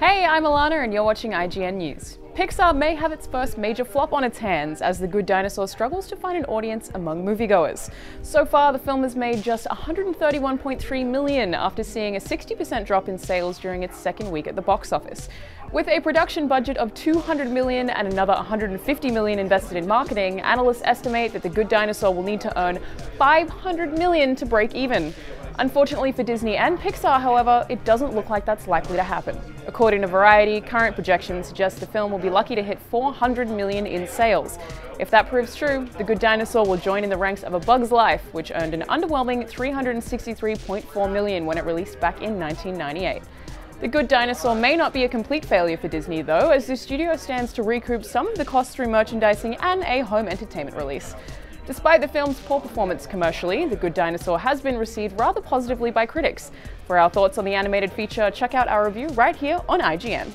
Hey, I'm Alana and you're watching IGN News. Pixar may have its first major flop on its hands as The Good Dinosaur struggles to find an audience among moviegoers. So far, the film has made just 131.3 million after seeing a 60% drop in sales during its second week at the box office. With a production budget of 200 million and another 150 million invested in marketing, analysts estimate that The Good Dinosaur will need to earn 500 million to break even. Unfortunately for Disney and Pixar, however, it doesn't look like that's likely to happen. According to Variety, current projections suggest the film will be lucky to hit 400 million in sales. If that proves true, The Good Dinosaur will join in the ranks of A Bug's Life, which earned an underwhelming 363.4 million when it released back in 1998. The Good Dinosaur may not be a complete failure for Disney, though, as the studio stands to recoup some of the costs through merchandising and a home entertainment release. Despite the film's poor performance commercially, The Good Dinosaur has been received rather positively by critics. For our thoughts on the animated feature, check out our review right here on IGN.